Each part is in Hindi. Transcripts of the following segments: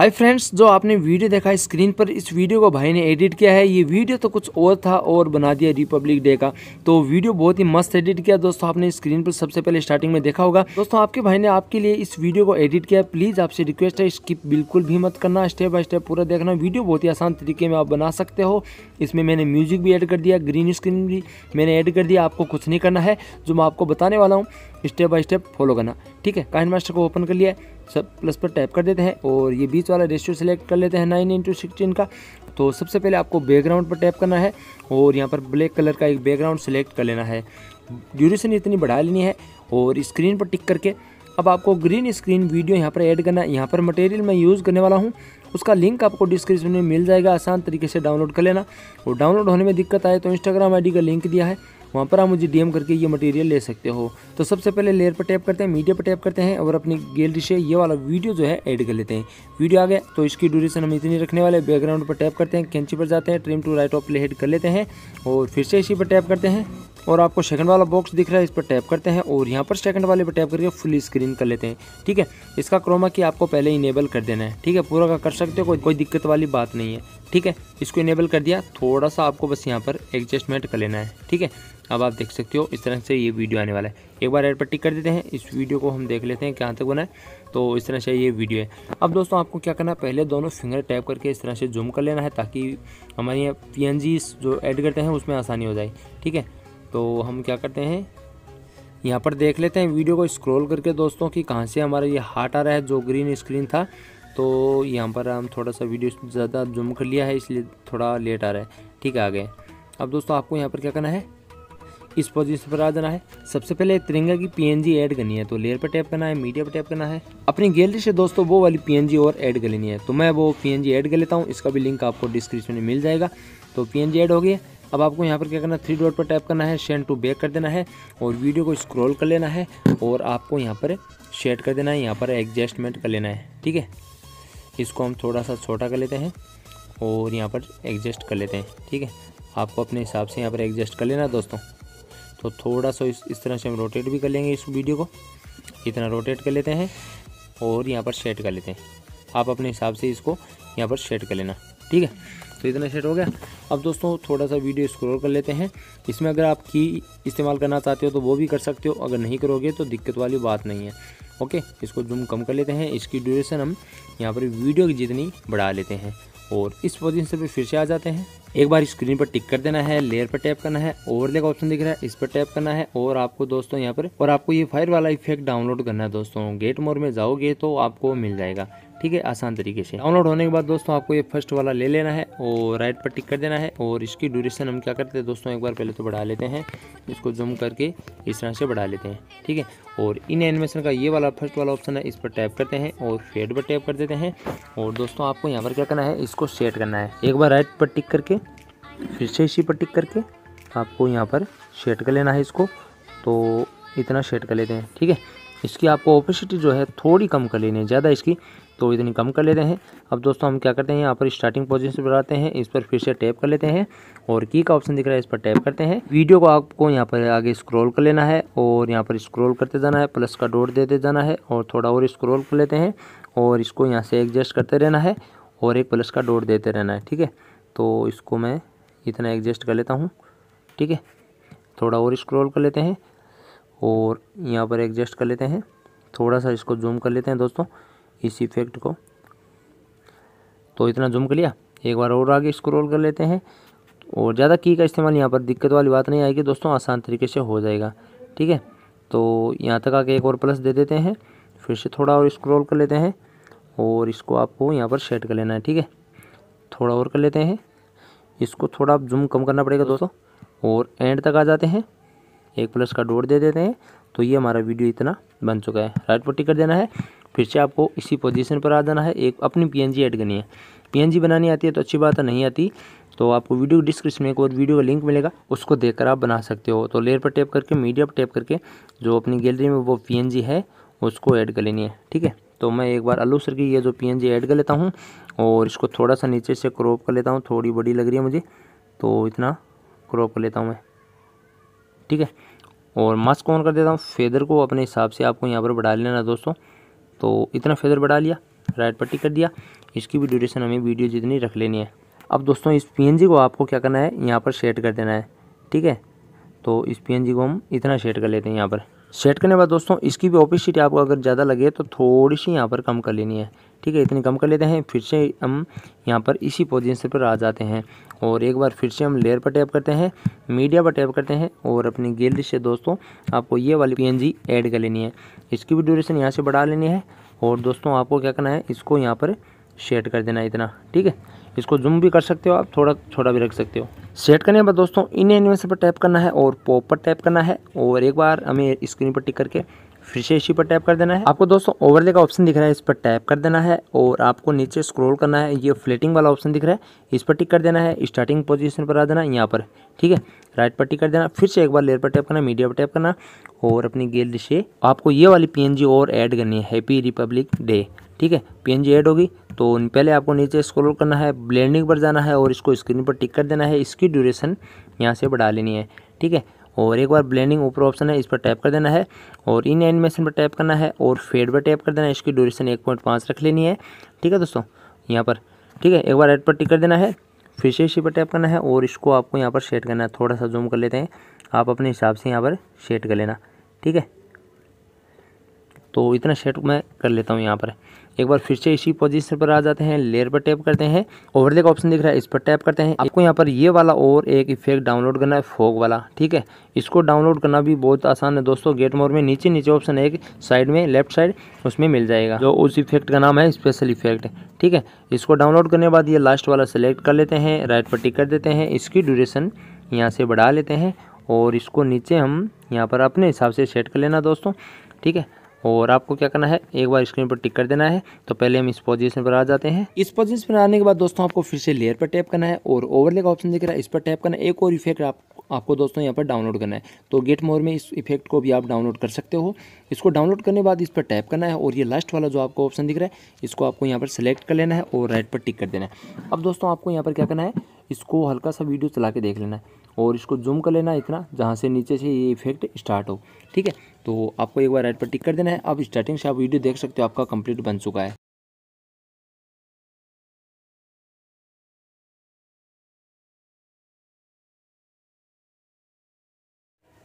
हाय फ्रेंड्स, जो आपने वीडियो देखा है स्क्रीन पर, इस वीडियो को भाई ने एडिट किया है। ये वीडियो तो कुछ और था और बना दिया रिपब्लिक डे का। तो वीडियो बहुत ही मस्त एडिट किया। दोस्तों, आपने स्क्रीन पर सबसे पहले स्टार्टिंग में देखा होगा। दोस्तों, आपके भाई ने आपके लिए इस वीडियो को एडिट किया प्लीज़ आपसे रिक्वेस्ट है स्किप बिल्कुल भी मत करना। स्टेप बाय स्टेप पूरा देखना। वीडियो बहुत ही आसान तरीके में आप बना सकते हो। इसमें मैंने म्यूज़िक भी ऐड कर दिया ग्रीन स्क्रीन भी मैंने ऐड कर दिया। आपको कुछ नहीं करना है। जो मैं आपको बताने वाला हूँ स्टेप बाय स्टेप फॉलो करना। ठीक है काइन मास्टर को ओपन कर लिया सब प्लस पर टैप कर देते हैं और ये बीच वाला रेशियो सेलेक्ट कर लेते हैं नाइन इंटू सिक्सटीन का। तो सबसे पहले आपको बैकग्राउंड पर टैप करना है और यहाँ पर ब्लैक कलर का एक बैकग्राउंड सेलेक्ट कर लेना है। ड्यूरेशन इतनी बढ़ा लेनी है और स्क्रीन पर टिक करके। अब आपको ग्रीन स्क्रीन वीडियो यहाँ पर ऐड करना है। यहाँ पर मटेरियल मैं यूज़ करने वाला हूँ। उसका लिंक आपको डिस्क्रिप्शन में मिल जाएगा। आसान तरीके से डाउनलोड कर लेना। और डाउनलोड होने में दिक्कत आए तो इंस्टाग्राम आईडी का लिंक दिया है। वहाँ पर आप मुझे डीएम करके ये मटेरियल ले सकते हो। तो सबसे पहले लेयर पर टैप करते हैं मीडिया पर टैप करते हैं और अपनी गैलरी से ये वाला वीडियो जो है ऐड कर लेते हैं। वीडियो आ गया तो इसकी ड्यूरेशन हम इतनी रखने वाले बैकग्राउंड पर टैप करते हैं कैंची पर जाते हैं trim to right of play head कर लेते हैं और फिर से इसी पर टैप करते हैं और आपको सेकंड वाला बॉक्स दिख रहा है, इस पर टैप करते हैं और यहाँ पर सेकंड वाले पर टैप करके फुल स्क्रीन कर लेते हैं। ठीक है, इसका क्रोमा की आपको पहले इनेबल कर देना है। ठीक है, पूरा का कर सकते हो, कोई कोई दिक्कत वाली बात नहीं है। ठीक है, इसको इनेबल कर दिया, थोड़ा सा आपको बस यहाँ पर एडजस्टमेंट कर लेना है। ठीक है अब आप देख सकते हो इस तरह से ये वीडियो आने वाला है। एक बार एड पर टिक कर देते हैं, इस वीडियो को हम देख लेते हैं कहाँ तक बना है। तो इस तरह से ये वीडियो है। अब दोस्तों आपको क्या करना है, पहले दोनों फिंगर टैप करके इस तरह से जूम कर लेना है ताकि हमारे यहाँ पी जो ऐड करते हैं उसमें आसानी हो जाए, ठीक है? तो हम क्या करते हैं, यहाँ पर देख लेते हैं वीडियो को, स्क्रॉल करके दोस्तों कि कहाँ से हमारा ये हार्ट आ रहा है, जो ग्रीन स्क्रीन था। तो यहाँ पर हम थोड़ा सा वीडियो ज़्यादा जूम कर लिया है, इसलिए थोड़ा लेट आ रहा है, ठीक है आ गए अब दोस्तों आपको यहाँ पर क्या करना है इस पोजीशन पर आ जाना है। सबसे पहले तिरंगा की पीएनजी ऐड करनी है तो लेयर पर टैप करना है मीडिया पर टैप करना है। अपनी गैलरी से दोस्तों वो वाली पीएनजी और ऐड कर लेनी है। तो मैं वो पीएनजी ऐड कर लेता हूँ, इसका भी लिंक आपको डिस्क्रिप्शन में मिल जाएगा। तो पीएनजी ऐड हो गई अब आपको यहाँ पर क्या करना है थ्री डॉट पर टैप करना है शेंड टू बैक कर देना है और वीडियो को स्क्रॉल कर लेना है और आपको यहाँ पर शेड कर देना है, यहाँ पर एडजस्टमेंट कर लेना है, ठीक है? इसको हम थोड़ा सा छोटा कर लेते हैं और यहाँ पर एडजस्ट कर लेते हैं, ठीक है? आपको अपने हिसाब से यहाँ पर एडजस्ट कर लेना दोस्तों। तो थोड़ा सा इस इस तरह से हम रोटेट भी कर लेंगे इस वीडियो को। इतना रोटेट कर लेते हैं और यहाँ पर सेट कर लेते हैं। आप अपने हिसाब से इसको यहाँ पर सेट कर लेना, ठीक है? तो इतना सेट हो गया। अब दोस्तों, थोड़ा सा वीडियो स्क्रॉल कर लेते हैं। इसमें अगर आप की इस्तेमाल करना चाहते हो तो वो भी कर सकते हो। अगर नहीं करोगे तो दिक्कत वाली बात नहीं है, ओके? इसको जूम कम कर लेते हैं। इसकी ड्यूरेशन हम यहाँ पर वीडियो की जितनी बढ़ा लेते हैं। और इस पोजिशन पर फिर से आ जाते हैं। एक बार स्क्रीन पर टिक कर देना है, लेयर पर टैप करना है ओवरले का ऑप्शन दिख रहा है, इस पर टैप करना है और आपको दोस्तों यहाँ पर, और आपको ये फायर वाला इफ़ेक्ट डाउनलोड करना है दोस्तों। गेट मोर में जाओगे तो आपको मिल जाएगा, ठीक है? आसान तरीके से। डाउनलोड होने के बाद दोस्तों आपको ये फ़र्स्ट वाला ले लेना है और राइट पर टिक कर देना है और इसकी ड्यूरेशन हम क्या करते हैं दोस्तों, एक बार पहले तो बढ़ा लेते हैं। इसको जूम करके इस तरह से बढ़ा लेते हैं, ठीक है? और इन एनिमेशन का ये वाला फ़र्स्ट वाला ऑप्शन है, इस पर टैप करते हैं और फेड पर टैप कर देते हैं। और दोस्तों आपको यहाँ पर क्या करना है, इसको सेट करना है। एक बार राइट पर टिक करके फिर से इसी पर टिक करके आपको यहाँ पर शेड कर लेना है इसको। तो इतना शेड कर लेते हैं, ठीक है? इसकी आपको ओपेसिटी जो है थोड़ी कम कर लेनी है, ज़्यादा इसकी तो इतनी कम कर लेते हैं। अब दोस्तों हम क्या करते हैं, यहाँ पर स्टार्टिंग पोजीशन पर आते हैं, इस पर फिर से टैप कर लेते हैं और की का ऑप्शन दिख रहा है, इस पर टैप करते हैं। वीडियो को आपको यहाँ पर आगे स्क्रॉल कर लेना है और यहाँ पर स्क्रॉल करते जाना है प्लस का डोट देते जाना है और थोड़ा और स्क्रॉल कर लेते हैं और इसको यहाँ से एडजस्ट करते रहना है और एक प्लस का डोट देते रहना है, ठीक है? तो इसको मैं इतना एडजस्ट कर लेता हूँ, ठीक है? थोड़ा और स्क्रॉल कर लेते हैं और यहाँ पर एडजस्ट कर लेते हैं। थोड़ा सा इसको जूम कर लेते हैं दोस्तों, इस इफ़ेक्ट को। तो इतना जूम कर लिया, एक बार और आगे स्क्रॉल कर लेते हैं। और ज़्यादा की का इस्तेमाल यहाँ पर दिक्कत वाली बात नहीं आएगी दोस्तों, आसान तरीके से हो जाएगा, ठीक है? तो यहाँ तक आके एक और प्लस दे देते हैं, फिर से थोड़ा और स्क्रॉल कर लेते हैं और इसको आपको यहाँ पर सेट कर लेना है, ठीक है? थोड़ा और कर लेते हैं। इसको थोड़ा जूम कम करना पड़ेगा दोस्तों। और एंड तक आ जाते हैं। एक प्लस का डोर दे देते हैं। तो ये हमारा वीडियो इतना बन चुका है। राइट पट्टी कर देना है। फिर से आपको इसी पोजीशन पर आ जाना है। एक अपनी पीएनजी ऐड करनी है। पीएनजी बनानी आती है तो अच्छी बात है, नहीं आती तो आपको वीडियो डिस्क्रिप्शन में एक और वीडियो का लिंक मिलेगा। उसको देखकर आप बना सकते हो। तो लेयर पर टैप करके मीडिया पर टैप करके, जो अपनी गैलरी में वो पीएनजी है, उसको ऐड कर लेनी है। ठीक है? तो मैं एक बार आलू सर की ये जो पी ऐड कर लेता हूँ और इसको थोड़ा सा नीचे से क्रॉप कर लेता हूँ, थोड़ी बड़ी लग रही है मुझे तो इतना क्रॉप कर लेता हूँ मैं। ठीक है? और मास्क ऑन कर देता हूँ फेदर को अपने हिसाब से आपको यहाँ पर बढ़ा लेना दोस्तों। तो इतना फेदर बढ़ा लिया राइट पट्टी कर दिया, इसकी भी ड्यूरेशन हमें वीडियो जितनी रख लेनी है। अब दोस्तों, इस PNG को आपको क्या करना है, यहाँ पर सेट कर देना है। ठीक है? तो इस PNG को हम इतना सेट कर लेते हैं यहाँ पर। सेट करने बाद दोस्तों, इसकी भी ओपिसिटी आपको अगर ज़्यादा लगे तो थोड़ी सी यहाँ पर कम कर लेनी है। ठीक है, इतनी कम कर लेते हैं, फिर से हम यहाँ पर इसी पोजीशन पर आ जाते हैं। और एक बार फिर से हम लेयर पर टैप करते हैं मीडिया पर टैप करते हैं और अपनी गैलरी से दोस्तों, आपको ये वाली पी ऐड कर लेनी है। इसकी भी ड्यूरेशन यहाँ से बढ़ा लेनी है और दोस्तों, आपको क्या करना है, इसको यहाँ पर शेड कर देना है इतना। ठीक है? इसको जूम भी कर सकते हो आप, थोड़ा छोटा भी रख सकते हो। सेट करने के बाद दोस्तों इन एनिमेशन पर टैप करना है और पॉप पर टैप करना है और एक बार हमें स्क्रीन पर टिक करके फिर से इसी पर टैप कर देना है। आपको दोस्तों ओवरले का ऑप्शन दिख रहा है, इस पर टैप कर देना है और आपको नीचे स्क्रॉल करना है, ये फ्लेटिंग वाला ऑप्शन दिख रहा है, इस पर टिक कर देना है स्टार्टिंग पोजीशन पर आ देना यहाँ पर, ठीक है? राइट पर टिक कर देना, फिर से एक बार लेयर पर टैप करना मीडिया पर टैप करना और अपनी गैलरी से आपको ये वाली PNG और ऐड करनी हैप्पी रिपब्लिक डे ठीक है? पी ऐड होगी तो पहले आपको नीचे स्क्रॉल करना है ब्लेंडिंग पर जाना है और इसको स्क्रीन पर टिक कर देना है, इसकी ड्यूरेशन यहाँ से बढ़ा लेनी है, ठीक है? और एक बार ब्लेंडिंग ऊपर ऑप्शन है, इस पर टैप कर देना है और इन एनिमेशन पर टैप करना है और फेड पर टैप कर देना है, इसकी ड्यूरेशन एक पॉइंट पाँच रख लेनी है। ठीक है दोस्तों? यहाँ पर, ठीक है? एक बार एड पर टिक कर देना है, फिर से इसी पर टैप करना है और इसको आपको यहाँ पर सेट करना है। थोड़ा सा जूम कर लेते हैं। आप अपने हिसाब से यहाँ पर सेट कर लेना। ठीक है? तो इतना सेट मैं कर लेता हूँ यहाँ पर। एक बार फिर से इसी पोजीशन पर आ जाते हैं लेयर पर टैप करते हैं ओवरले का ऑप्शन दिख रहा है, इस पर टैप करते हैं। आपको यहाँ पर ये वाला और एक इफ़ेक्ट डाउनलोड करना है फोक वाला, ठीक है? इसको डाउनलोड करना भी बहुत आसान है दोस्तों गेट मोर में नीचे नीचे ऑप्शन है एक साइड में लेफ़्ट साइड उसमें मिल जाएगा। जो उस इफ़ेक्ट का नाम है स्पेशल इफ़ेक्ट ठीक है? इसको डाउनलोड करने के बाद ये लास्ट वाला सेलेक्ट कर लेते हैं राइट पर टिक कर देते हैं, इसकी ड्यूरेशन यहाँ से बढ़ा लेते हैं और इसको नीचे हम यहाँ पर अपने हिसाब से सेट कर लेना दोस्तों, ठीक है? और आपको क्या करना है? एक बार स्क्रीन पर टिक कर देना है। तो पहले हम इस पोजीशन पर आ जाते हैं। इस पोजीशन पर आने के बाद दोस्तों आपको फिर से लेयर पर टैप करना है और ओवरले का ऑप्शन दिख रहा है इस पर टैप करना है। एक और इफ़ेक्ट आप, आपको दोस्तों यहाँ पर डाउनलोड करना है। तो गेट मोर में इस इफ़ेक्ट को भी आप डाउनलोड कर सकते हो। इसको डाउनलोड करने बाद इस पर टैप करना है और ये लास्ट वाला जो आपको ऑप्शन दिख रहा है, इसको आपको यहाँ पर सेलेक्ट कर लेना है और राइट पर टिक कर देना है। अब दोस्तों आपको यहाँ पर क्या करना है? इसको हल्का सा वीडियो चला के देख लेना है। और इसको जूम कर लेना इतना, जहाँ से नीचे से ये इफ़ेक्ट स्टार्ट हो। ठीक है? तो आपको एक बार राइट पर टिक कर देना है। अब स्टार्टिंग से आप वीडियो देख सकते हो, आपका कंप्लीट बन चुका है।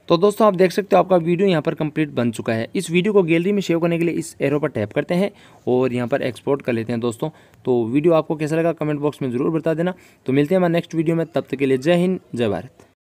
तो दोस्तों, आप देख सकते हो आपका वीडियो यहाँ पर कंप्लीट बन चुका है। इस वीडियो को गैलरी में सेव करने के लिए इस एरो पर टैप करते हैं और यहाँ पर एक्सपोर्ट कर लेते हैं दोस्तों। तो वीडियो आपको कैसा लगा कमेंट बॉक्स में ज़रूर बता देना। तो मिलते हैं हमारे नेक्स्ट वीडियो में, तब तक के लिए जय हिंद, जय भारत।